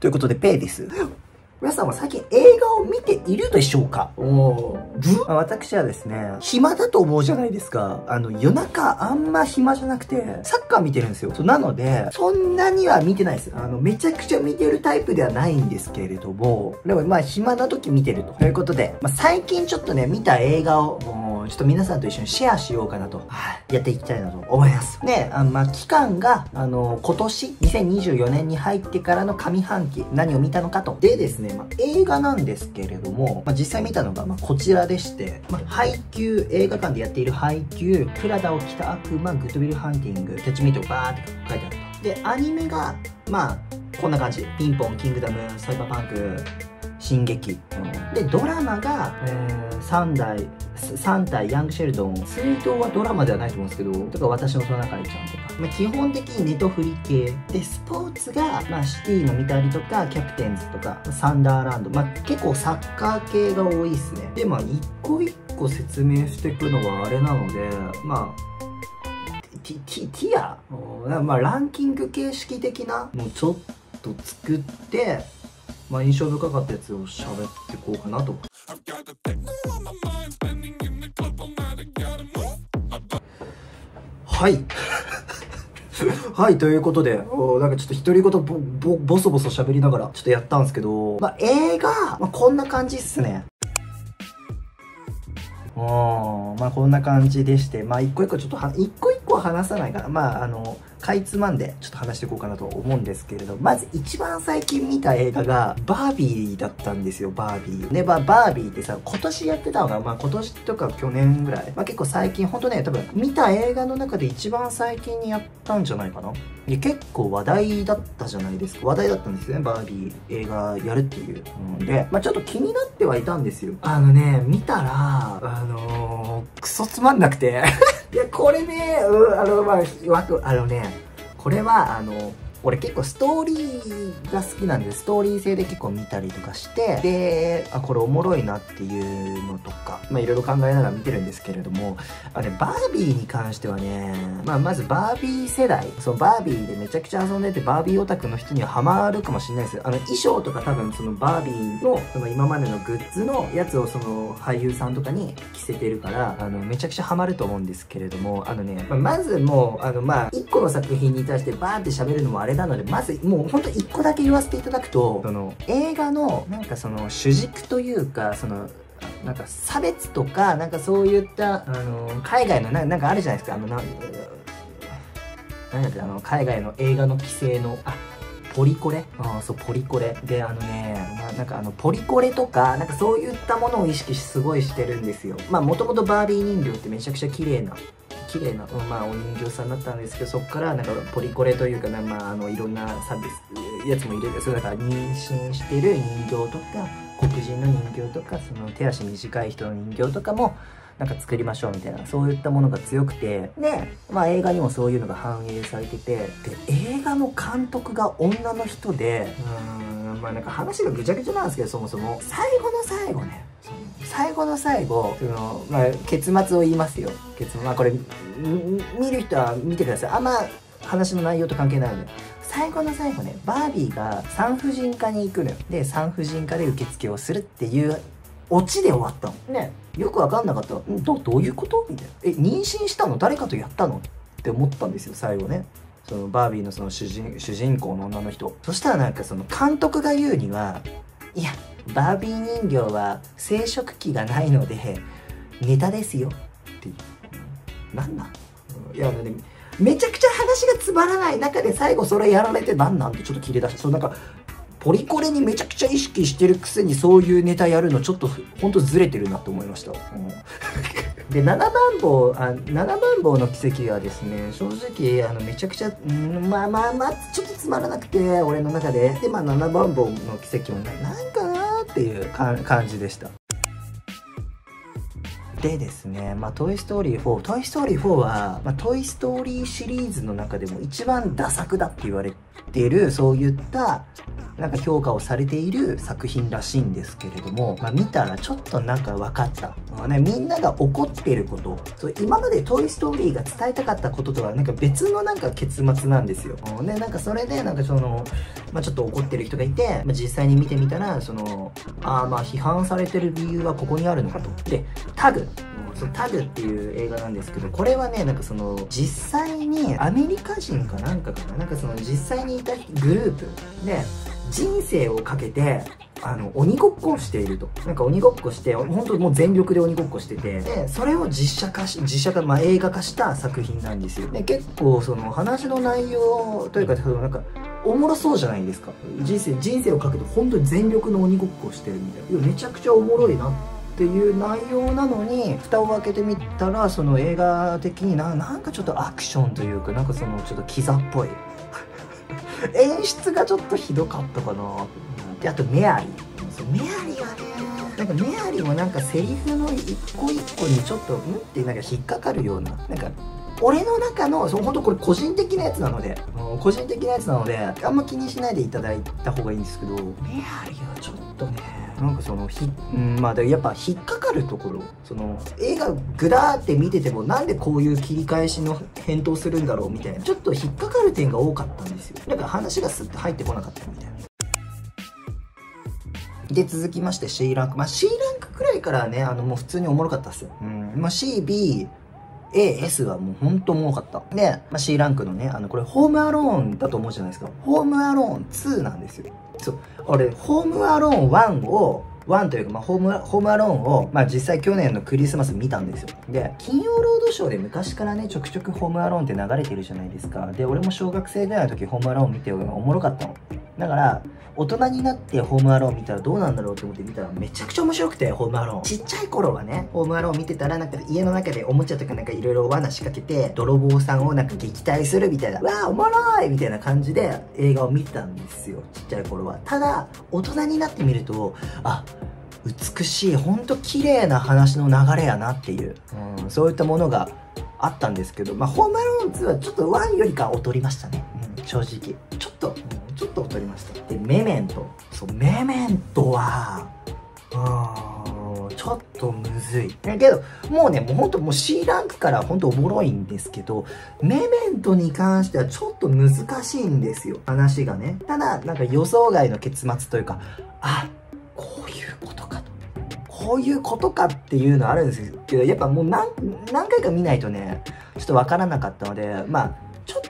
ということで、ペイです。皆さんは最近映画を見ているでしょうか？おー私はですね、暇だと思うじゃないですか。あの、夜中あんま暇じゃなくて、サッカー見てるんですよ。なので、そんなには見てないです。あの、めちゃくちゃ見てるタイプではないんですけれども、でもまあ暇な時見てると。ということで、まあ最近ちょっとね、見た映画を、ちょっと皆さんと一緒にシェアしようかなと、はい、やっていきたいなと思います。で、あまあ期間が、あの、今年、2024年に入ってからの上半期、何を見たのかと。でですね、まあ、映画なんですけれども、まあ、実際見たのが、まあ、こちらでして、まあ、配給、映画館でやっている配給、プラダを着た悪魔、グッドウィルハンティング、キャッチミートをバーって書いてあると。で、アニメが、まあ、こんな感じ。ピンポン、キングダム、サイバーパンク、進撃、でドラマが、えー、3代3体ヤングシェルドン。水道はドラマではないと思うんですけどとか私のトナカイちゃんとか、まあ、基本的にネトフリ系でスポーツが、まあ、シティの見たりとかキャプテンズとかサンダーランド、まあ、結構サッカー系が多いですね。でまあ一個一個説明していくのはあれなのでまあティティティア？まあランキング形式的なもうちょっと作ってまあ印象深かったやつを喋っていこうかなと。はい。はい、ということで、おなんかちょっと独り言ぼ、ぼ、ぼそぼそ喋りながらちょっとやったんですけど、まあ映画、まあこんな感じっすね。おまあこんな感じでして、まあ一個一個ちょっとは、一個一話さないから、まああの、かいつまんでちょっと話していこうかなと思うんですけれど、まず一番最近見た映画が、バービーだったんですよ、バービー。ね、ババービーってさ、今年やってたのが、まあ今年とか去年ぐらい。まあ結構最近、ほんとね、多分見た映画の中で一番最近にやったんじゃないかな。いや結構話題だったじゃないですか。話題だったんですよね、バービー映画やるっていう。うん、で、まあちょっと気になってはいたんですよ。あのね、見たら、あのー、クソつまんなくて。これね、うん、あの、まあ、わく、あのね、これは、あの、俺結構ストーリーが好きなんで、ストーリー性で結構見たりとかして、で、あ、これおもろいなっていうのとか、まあいろいろ考えながら見てるんですけれども、あれ、バービーに関してはね、まあまずバービー世代、そのバービーでめちゃくちゃ遊んでて、バービーオタクの人にはハマるかもしれないです。あの、衣装とか多分そのバービーの、その今までのグッズのやつをその俳優さんとかに着せてるから、あの、めちゃくちゃハマると思うんですけれども、あのね、まあ、まずもう、あの、まあ、一個の作品に対してバーって喋るのもあれなので、まずもうほんと一個だけ言わせていただくと、その、映画の、なんかその、主軸というか、その、なんか差別とか、なんかそういった、あの、海外のな、なんかあるじゃないですか、あの、な、なんだっけ、あの、海外の映画の規制の、あ、ポリコレ？ああ、そう、ポリコレ。で、あのね、まあ、なんかあの、ポリコレとか、なんかそういったものを意識し、すごいしてるんですよ。まあ、もともとバービー人形ってめちゃくちゃ綺麗な、綺麗な、まあ、お人形さんだったんですけど、そこから、なんか、ポリコレというかな、まあ、あの、いろんなサービス、やつも入れて、そう、だから、妊娠してる人形とか、黒人の人形とか、その、手足短い人の人形とかも、なんか作りましょうみたいな、そういったものが強くて、で、まあ映画にもそういうのが反映されてて、で、映画の監督が女の人で、うん、まあなんか話がぐちゃぐちゃなんですけど、そもそも、最後の最後ね、最後の最後、その、まあ結末を言いますよ。結末、まあこれ、み見る人は見てください。あんま話の内容と関係ないので。最後の最後ね、バービーが産婦人科に行くのよ。で、産婦人科で受付をするっていうオチで終わったの。ね。よくわかんなかった。んどどういうこと？みたいな。え、妊娠したの？誰かとやったの？って思ったんですよ、最後ね。そのバービーのその主人主人公の女の人。そしたらなんかその監督が言うには、いや、バービー人形は生殖器がないので、ネタですよ。っていう。なんなん？いや、ね、めちゃくちゃ話がつまらない中で最後それやられてなんなんてちょっと切れ出して、そうなんか、ポリコレにめちゃくちゃ意識してるくせにそういうネタやるのちょっとほんとずれてるなと思いました。うんで、七番棒、あ七番棒の奇跡はですね、正直、あの、めちゃくちゃ、うんまあまあまあ、ちょっとつまらなくて、俺の中で。で、まあ、七番棒の奇跡もな、なんかっていう感じでした。でですね、まあ、トイ・ストーリー4、トイ・ストーリー4は、まあ、トイ・ストーリーシリーズの中でも一番ダ作だって言われてってるそういったなんか評価をされている作品らしいんですけれども、まあ、見たらちょっとなんか分かった。ね、みんなが怒ってること、そう今までトイ・ストーリーが伝えたかったこととはなんか別のなんか結末なんですよ。ね、なんかそれでなんかその、まあ、ちょっと怒ってる人がいて、まあ、実際に見てみたら、その、ああまあ批判されてる理由はここにあるのかと。で、タグ。そのタグっていう映画なんですけど、これはね、なんかその、実際にアメリカ人かなんかかな、なんかその実際にいたグループで、人生をかけてあの鬼ごっこをしていると。なんか鬼ごっこして本当もう全力で鬼ごっこしててでそれを実写化し実写化、まあ、映画化した作品なんですよ。で結構その話の内容というかなんかおもろそうじゃないですか。人生人生をかけて本当に全力の鬼ごっこをしてるみたいな。いやめちゃくちゃおもろいなっていう内容なのに蓋を開けてみたらその映画的にななんかちょっとアクションというかなんかそのちょっとキザっぽい。演出がちょっとひどかったかな。であとメアリー。メアリーはね。なんかメアリーもなんかセリフの一個一個にちょっとうんってなんか引っかかるような。なんか俺の中のそう本当これ個人的なやつなので。個人的なやつなのであんま気にしないでいただいた方がいいんですけど。メアリーはちょっとねなんかそのひ、うん、まあやっぱ引っかかるところその映画グダーって見ててもなんでこういう切り返しの返答するんだろうみたいなちょっと引っかかる点が多かったんですよだから話がスッと入ってこなかったみたいなで、続きまして C ランク。まあ C ランクくらいからね、あのもう普通におもろかったっすよ。うん。まあ C、B、A、S はもうほんとおもろかった。で、まあ、C ランクのね、あの、これ、ホームアローンだと思うじゃないですか。ホームアローン2なんですよ。そう。俺、ホームアローン1を、1というか、まあ、ホーム、ホームアローンを、まあ、実際去年のクリスマス見たんですよ。で、金曜ロードショーで昔からね、ちょくちょくホームアローンって流れてるじゃないですか。で、俺も小学生ぐらいの時、ホームアローン見ておもろかったの。だから、大人になってホームアローン見たらどうなんだろうと思って見たらめちゃくちゃ面白くて、ホームアローン。ちっちゃい頃はね、ホームアローン見てたらなんか家の中でおもちゃとかなんかいろいろ罠仕掛けて、泥棒さんをなんか撃退するみたいな、わあ、おもろいみたいな感じで映画を見てたんですよ、ちっちゃい頃は。ただ、大人になってみると、あ、美しい、ほんと綺麗な話の流れやなっていう、うん、そういったものがあったんですけど、まあ、ホームアローン2はちょっと1よりか劣りましたね。うん、正直。ちょっと、うん、ちょっと劣りました。で、メメント。そう、メメントは、うん、ちょっとむずい。だけど、もうね、もうほんともう C ランクからほんとおもろいんですけど、メメントに関してはちょっと難しいんですよ。話がね。ただ、なんか予想外の結末というか、あ、こういうことかと。こういうことかっていうのあるんですけど、やっぱもう何、何回か見ないとね、ちょっとわからなかったので、まあ、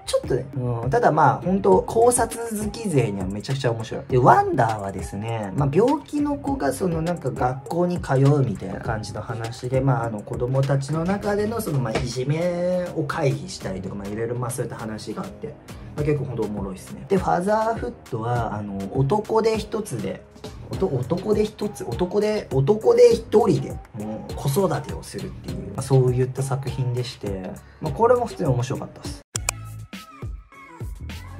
ちょ、っとね、うん、ただまあ、本当考察好き勢にはめちゃくちゃ面白い。で、ワンダーはですね、まあ、病気の子がそのなんか学校に通うみたいな感じの話で、まあ、あの子供たちの中でのそのまあ、いじめを回避したりとか、まあ、いろいろまあ、そういった話があって、まあ、結構ほんとおもろいですね。で、ファザーフットは、あの、男で一つで、男で一つ男で男で一人でもう子育てをするっていう、まあ、そういった作品でして、まあ、これも普通に面白かったです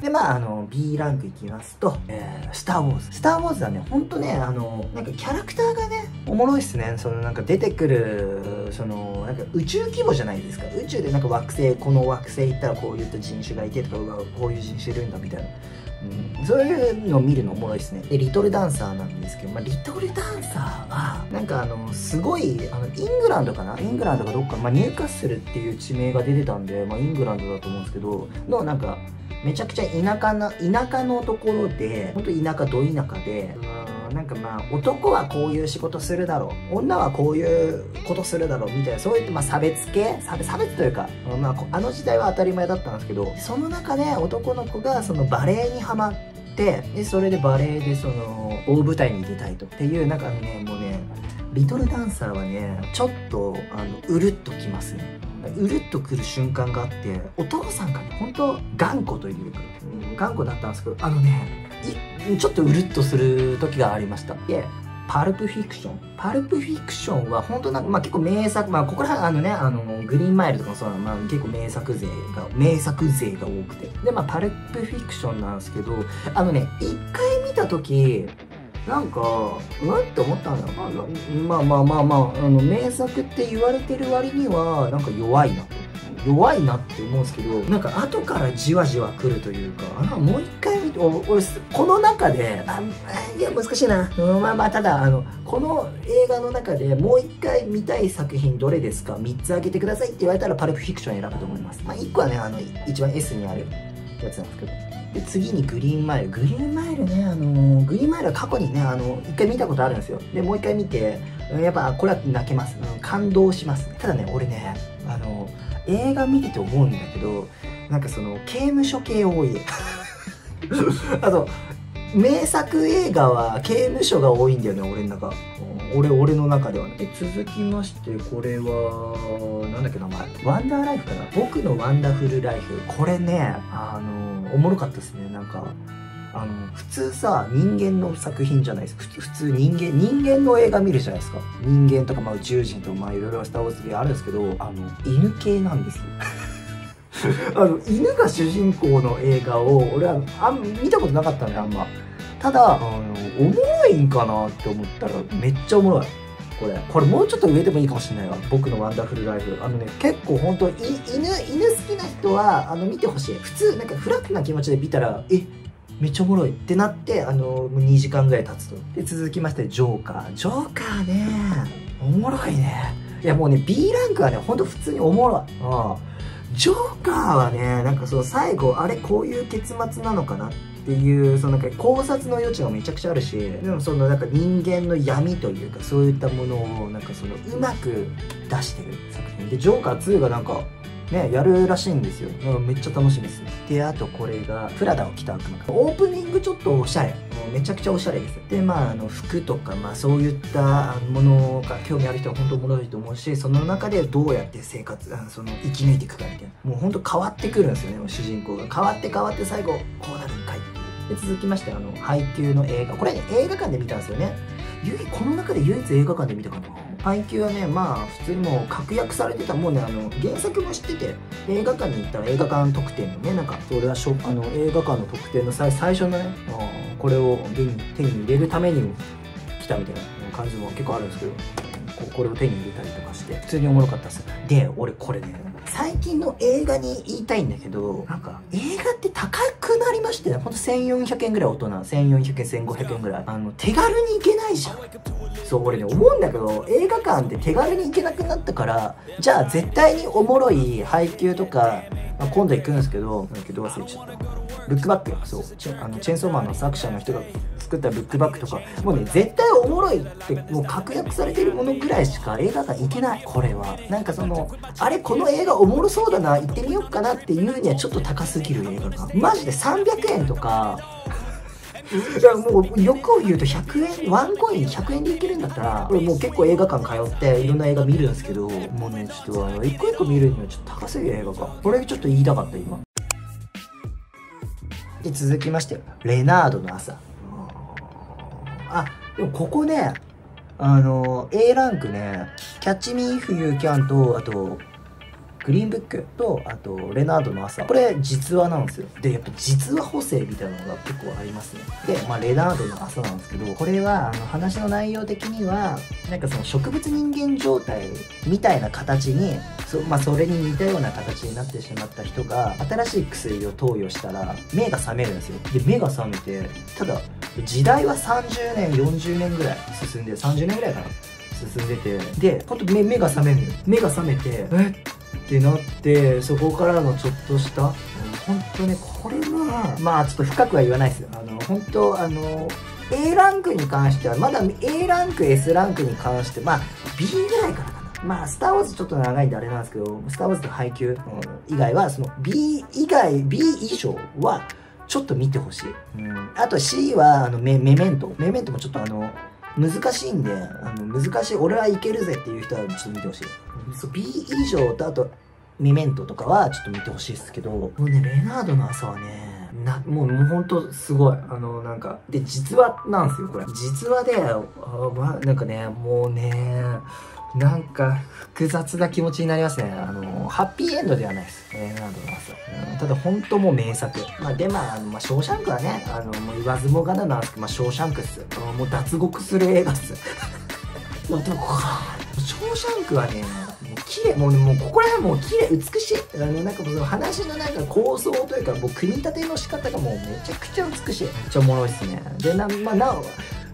で、まあ、あの、B ランクいきますと、えー、スター・ウォーズ。スター・ウォーズはね、ほんとね、あの、なんかキャラクターがね、おもろいっすね。そのなんか出てくる、その、なんか宇宙規模じゃないですか。宇宙でなんか惑星、この惑星行ったらこういった人種がいてとか、こういう人種いるんだみたいな。うん、そういうのを見るのおもろいですね。で、リトルダンサーなんですけど、まあ、リトルダンサーは、なんかあの、すごい、あの、イングランドかな？イングランドかどっか、まあ、ニューカッスルっていう地名が出てたんで、まあ、イングランドだと思うんですけど、の、なんか、めちゃくちゃ田舎な、田舎のところで、ほんと田舎ど田舎で、なんかまあ、男はこういう仕事するだろう、女はこういうことするだろう、みたいな、そういったまあ差別系？差別差別というか、まあ、あの時代は当たり前だったんですけど、その中で男の子がそのバレエにハマって、で、それでバレエでその、大舞台に出たいと。っていう、なんかね、もうね、リトルダンサーはね、ちょっと、あの、うるっときますね。うるっとくる瞬間があってお父さんがね本当頑固というか、うん、頑固だったんですけどあのねちょっとうるっとする時がありましたでパルプフィクション。パルプフィクションは本当なんか、まあ結構名作、まあここら辺あのね、あの、グリーンマイルとかもそうなの、まあ結構名作勢が、名作勢が多くて。で、まあパルプフィクションなんですけど、あのね、一回見た時なんか、うんって思ったんだ。まあまあまあまあ、あの、名作って言われてる割には、なんか弱いな。弱いなって思うんですけどなんか後からじわじわ来るというかあもう一回見て俺この中であいや難しいな、うん、まあまあただあのこの映画の中でもう一回見たい作品どれですか？3つ挙げてくださいって言われたらパルプフィクション選ぶと思います。まあ1個はねあの一番 S にあるやつなんですけど。で次にグリーンマイル。グリーンマイルねあのグリーンマイルは過去にねあの一回見たことあるんですよ。でもう一回見てやっぱこれは泣けます、うん、感動します。ただね俺ねあの映画見てて思うんだけどなんかその刑務所系多い。あと名作映画は刑務所が多いんだよね俺の中。俺俺の中ではね。続きましてこれはなんだっけ名前ワンダーライフかな。僕のワンダフルライフ。これねあのおもろかったですね。なんかあの普通さ人間の作品じゃないです。か普通人間人間の映画見るじゃないですか。人間とか、まあ、宇宙人とかまあいろいろスター・ウォーズあるんですけどあの犬系なんですよ。あの犬が主人公の映画を俺はあん見たことなかったんであんま。ただあのおもろいんかなって思ったらめっちゃおもろいこれ。これもうちょっと上でもいいかもしれないわ。僕のワンダフルライフ。あのね結構本当犬犬好きな人はあの見てほしい。普通なんかフラットな気持ちで見たらえめっちゃおもろい。ってなってあの2時間ぐらい経つと。で続きましてジョーカー。ジョーカーね。おもろいね。いやもうね B ランクはねほんと普通におもろい。うんジョーカーはねなんかその最後あれこういう結末なのかなっていうそのなんか考察の余地がめちゃくちゃあるしでもそのなんか人間の闇というかそういったものをなんかそのうまく出してる作品。でジョーカー2がなんかね、やるらしいんですよ。めっちゃ楽しみです。で、あとこれが、プラダを着た悪魔オープニングちょっとおしゃれ。もうめちゃくちゃおしゃれです。で、まあ、あの、服とか、まあ、そういったものが興味ある人は本当おもろいと思うし、その中でどうやって生活、あその、生き抜いていくかみたいな。もう本当変わってくるんですよね、主人公が。変わって変わって最後、こうなるんかいっていう。で、続きまして、あの、配給の映画。これね、映画館で見たんですよね。この中で唯一映画館で見たかな配給はねまあ普通にもう確約されてたもうね。あの原作も知ってて映画館に行ったら映画館特典のねなんか俺はしょあの映画館の特典の最最初のねこれを手に手に入れるために来たみたいな感じも結構あるんですけどこれを手に入れたりとかして普通におもろかったっす。で俺これね最近の映画に言いたいんだけどなんか映画って高くなりましてね。ほんと1400円ぐらい大人。1400円1500円ぐらい。あの手軽に行けないじゃん。そう俺ね思うんだけど映画館って手軽に行けなくなったからじゃあ絶対におもろい配給とか、まあ、今度行くんですけどだけど忘れちゃった。ブックバックそうあのチェーンソーマンの作者の人が作ったブックバックとかもうね絶対おもろいってもう確約されてるものぐらいしか映画がいけないこれは。なんかそのあれこの映画おもろそうだな行ってみようかなっていうにはちょっと高すぎる映画が。マジで300円とかいやもう欲を言うと100円ワンコイン100円でいけるんだったらこれもう結構映画館通っていろんな映画見るんですけどもうねちょっとあの一個一個見るにはちょっと高すぎる映画館。これちょっと言いたかった今。で続きましてレナードの朝。あでもここねあの A ランクねキャッチミーフユーキャンとあとグリーンブックとあとレナードの朝。これ実話なんですよ。でやっぱ実話補正みたいなのが結構ありますね。で、まあ、レナードの朝なんですけどこれはあの話の内容的にはなんかその植物人間状態みたいな形にそ,、まあ、それに似たような形になってしまった人が新しい薬を投与したら目が覚めるんですよ。で目が覚めてただ時代は30年40年ぐらい進んで30年ぐらいかな進んでて。でほんと目目が覚める目が覚めてえっってなってそこからのちょっとした本当ねこれはまあちょっと深くは言わないですよあの本当あの A ランクに関してはまだ A ランク S ランクに関してまあ B ぐらいからかなまあ、スター・ウォーズちょっと長いんであれなんですけど、スター・ウォーズの配給以外は、その B 以外、B 以上は、ちょっと見てほしい。うん。あと C は、あのメ、メメント。メメントもちょっとあの、難しいんで、あの、難しい、俺はいけるぜっていう人はちょっと見てほしい。そう、B 以上とあと、ミメントとかはちょっと見てほしいですけど、もうね、レナードの朝はね、な、もう、もうほんとすごい。あの、なんか、で、実話なんですよ、これ。実話で、あまあ、なんかね、もうね、なんか複雑な気持ちになりますね。あの、ハッピーエンドではないです。レナードの朝。うん、ただ本当もう名作。まあで、まあ、あのまあ、ショーシャンクはね、あの、もう言わずもがななんですけど、まあ、ショーシャンクっす。もう脱獄する映画っす。でも、ショーシャンクはね、もう綺麗もうもうここら辺もう綺麗美しいあのなんかその話のなんか構想というかもう組み立ての仕方がもうめちゃくちゃ美しいめっちゃおもろいっすねでな,、まあ、なお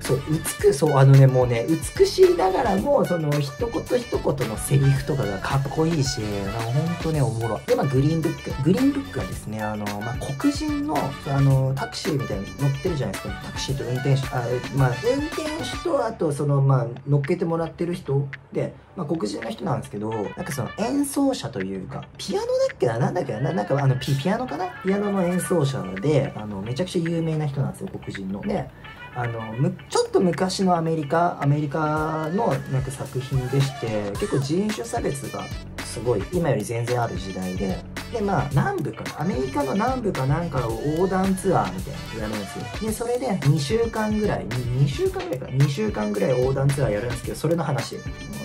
そう美そうあのねもうね美しいながらもその一言一言のセリフとかがかっこいいしほんとねおもろい。でまあグリーンブックグリーンブックはですねあの、まあ、黒人のあのタクシーみたいに乗ってるじゃないですか。タクシーと運転手あまあ運転手とあとそのまあ乗っけてもらってる人で、まあ、黒人の人なんですけどなんかその演奏者というかピアノだっけななんだっけななんかあのピピアノかな？ピアノの演奏者であのめちゃくちゃ有名な人なんですよ黒人の。であのむちょっと昔のアメリカアメリカのなんか作品でして結構人種差別がすごい今より全然ある時代ででまあ南部かなアメリカの南部かなんかを横断ツアーみたいなのやるんですよ。でそれで2週間ぐらい 2, 2週間ぐらいか2週間ぐらい横断ツアーやるんですけどそれの話。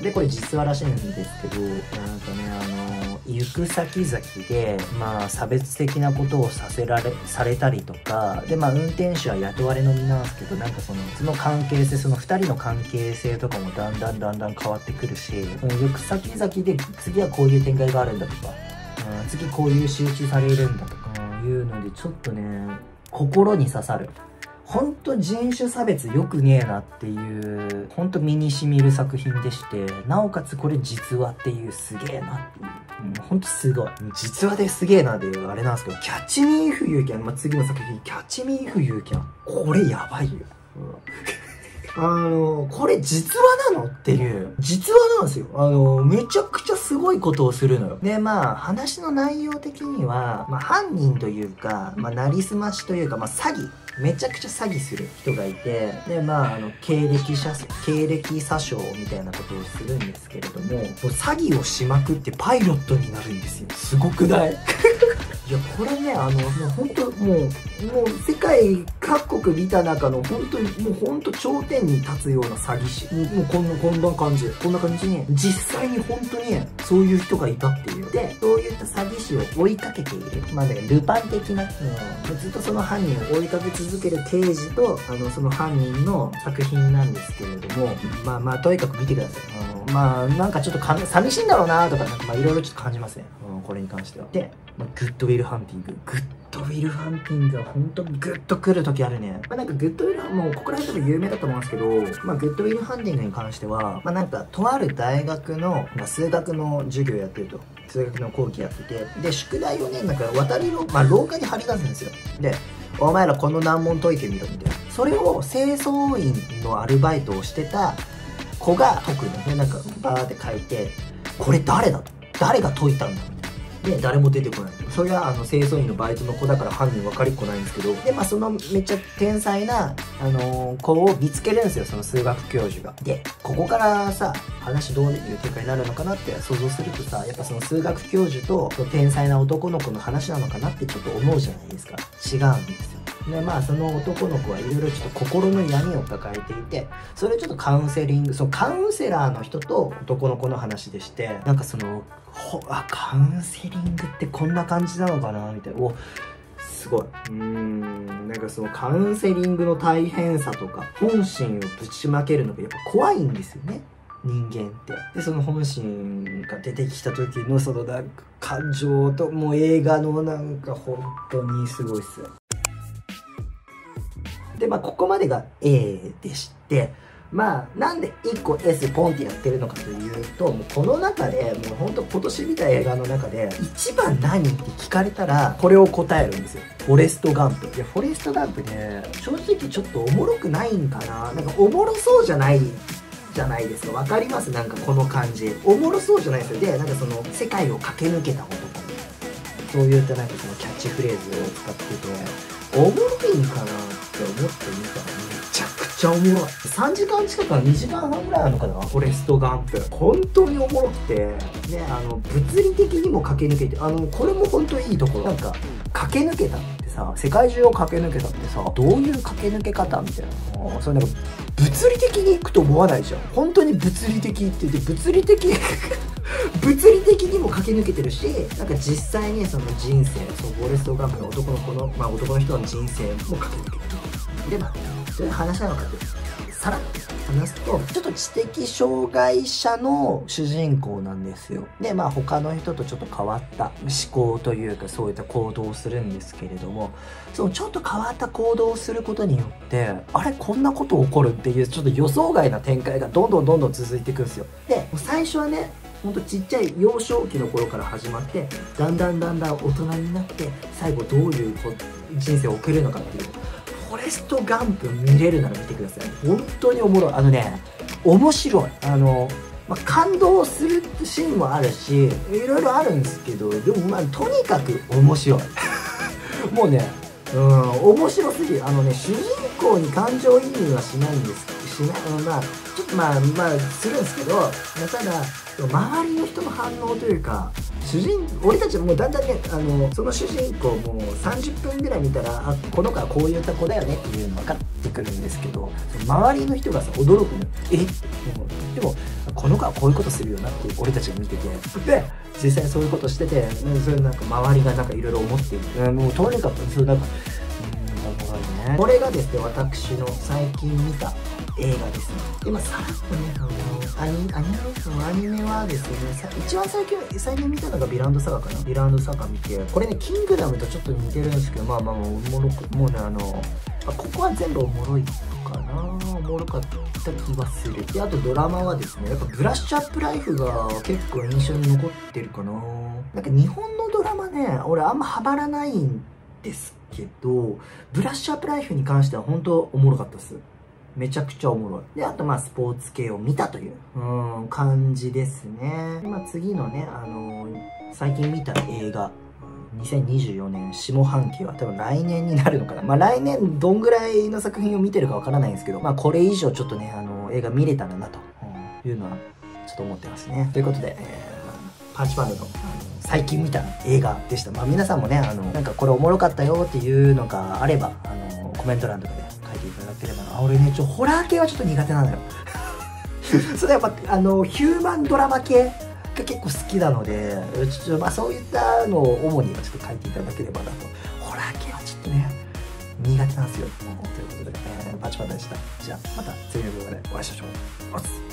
でこれ実話らしいんですけどなんかねあの行く先々で、まあ、差別的なことをさせられ、されたりとか、で、まあ、運転手は雇われの身なんですけど、なんかその、その関係性、その2人の関係性とかもだんだんだんだん変わってくるし、行く先々で、次はこういう展開があるんだとか、うん、次こういう仕打ちされるんだとか、いうので、ちょっとね、心に刺さる。ほんと人種差別よくねえなっていう、ほんと身に染みる作品でして、なおかつこれ実話っていうすげえなっていう。ん、ほんとすごい。実話ですげえなっていうあれなんですけど、キャッチミーフユーキャン、まあ、次の作品、キャッチミーフユーキャン。これやばいよ。うん、あの、これ実話なの？っていう、実話なんですよ。あの、めちゃくちゃすごいことをするのよ。で、まあ、話の内容的には、まあ、犯人というか、まあ、なりすましというか、まあ、詐欺。めちゃくちゃ詐欺する人がいて、で、まあ、あの、経歴者、経歴詐称みたいなことをするんですけれども、もう詐欺をしまくってパイロットになるんですよ。すごくない？いや、これね、あの、もう本当もう、もう世界各国見た中の本当に、もう本当頂点に立つような詐欺師。もうこんな、こんな感じ。こんな感じに、実際に本当にそういう人がいたっていう。で、そういった詐欺師を追いかけている。まあね、ルパン的な、うん、ずっとその犯人を追いかけ続ける刑事と、あの、その犯人の作品なんですけれども、まあまあ、とにかく見てください。あのまあ、なんかちょっとか寂しいんだろうなとか、まあいろいろちょっと感じますね。うん、これに関しては。で、まあ、グッドウィルハンティング。グッドウィルハンティングは本当にグッと来る時あるね。まあ、なんかグッドウィルハン、もうここら辺でも有名だと思うんですけど、まあ、グッドウィルハンティングに関しては、まあ、なんか、とある大学の、まあ、数学の授業やってると。数学の講義やってて、で、宿題をね、なんか渡りの、まあ、廊下に張り出すんですよ。で、お前らこの難問解いてみろみたいな。それを清掃員のアルバイトをしてた子が解くのね。なんかバーって書いて、これ誰だ？と。誰が解いたんだ？で、誰も出てこない。それは、あの、清掃員のバイトの子だから犯人分かりっこないんですけど、で、まあ、そのめっちゃ天才な、あのー、子を見つけるんですよ、その数学教授が。で、ここからさ、話どういう展開になるのかなって想像するとさ、やっぱその数学教授と、天才な男の子の話なのかなってちょっと思うじゃないですか。違うんですよ。でまあその男の子はいろいろちょっと心の闇を抱えていてそれちょっとカウンセリングそのカウンセラーの人と男の子の話でしてなんかそのほあカウンセリングってこんな感じ感じなのかなみたいな。おすごい。うん。なんかそのカウンセリングの大変さとか本心をぶちまけるのがやっぱ怖いんですよね。人間って。でその本心が出てきた時のそのなんか感情ともう映画のなんか本当にすごいっすで、まあ、ここまでが A でして、まあ、なんで1個 S ポンってやってるのかというと、もうこの中で、もうほんと今年見た映画の中で、一番何って聞かれたら、これを答えるんですよ。フォレストガンプ。いや、フォレストガンプね、正直ちょっとおもろくないんかな。なんかおもろそうじゃないじゃないですか。わかりますなんかこの感じ。おもろそうじゃないですよ。で、なんかその、世界を駆け抜けた男。そういったなんかそのキャッチフレーズを使ってて、おもろいんかなって思ってみたらめちゃくちゃおもろい。3時間近くは2時間半ぐらいあるのかなフォレストガンプ。本当におもろくてねあの物理的にも駆け抜けてあのこれも本当にいいところ。なんか駆け抜けたってさ世界中を駆け抜けたってさどういう駆け抜け方みたいなそれなんか物理的にいくと思わないじゃん。本当に物理的って言って物理的物理的にも駆け抜けてるしなんか実際にその人生そうフォレストガンプの男の子の、まあ、男の人の人生も駆け抜けてるでまあそういう話なのかってさらっと話すと、ちょっと知的障害者の主人公なんですよ。で、まあ他の人とちょっと変わった思考というかそういった行動をするんですけれども、そのちょっと変わった行動をすることによって、あれこんなこと起こるっていうちょっと予想外な展開がどんどんどんどん続いていくんですよ。で、最初はね、ほんとちっちゃい幼少期の頃から始まってだんだんだんだん大人になって最後どういう人生を送るのかっていう。フォレストガンプ見れるなら見てください。本当におもろい。あのね面白い。あのまあ、感動するシーンもあるしいろいろあるんですけどでもまあとにかく面白い。もうねうん面白すぎる。あのね主人公に感情移入はしないんです。しない、うん、まあちょっとまあまあするんですけど、まあ、ただ周りの人の反応というか主人俺たちもうだんだんねあのその主人公も30分ぐらい見たらあこの子はこういった子だよねっていうの分かってくるんですけど周りの人がさ驚くのえ？でもこの子はこういうことするよなって俺たちが見てて。で実際そういうことしててそれなんか周りがなんかいろいろ思っているもうとにかくそうなんかうんね。これがですね私の最近見た映画ですね。でまあさらっとねあのアニアニメアニメはですね一番最近最近見たのがヴィランドサガかな。ヴィランドサガ見てこれねキングダムとちょっと似てるんですけどまあまあおもろくもうねあのここは全部おもろい。かなおもろかった気がするであとドラマはですねやっぱブラッシュアップライフが結構印象に残ってるかななんか日本のドラマね俺あんまハマらないんですけどブラッシュアップライフに関しては本当おもろかったっすめちゃくちゃおもろい。で、あとまあスポーツ系を見たという、うん、感じですね。まあ次のね、あのー、最近見た映画、2024年下半期は多分来年になるのかな。まあ来年どんぐらいの作品を見てるかわからないんですけど、まあこれ以上ちょっとね、あの、映画見れたらなというのはちょっと思ってますね。ということで、えー、パンチパンダの最近見た映画でした。まあ皆さんもね、あの、なんかこれおもろかったよっていうのがあれば、あの、コメント欄とかで書いていただければな。俺ね、ちょ、ホラー系はちょっと苦手なのよ。それやっぱ、あの、ヒューマンドラマ系が結構好きなので、ちょっとまあそういったのを主にちょっと書いていただければなと。ホラー系はちょっとね、苦手なんですよ。ということで、えー、パチパチでした。じゃあ、また次の動画でお会いしましょう。おつ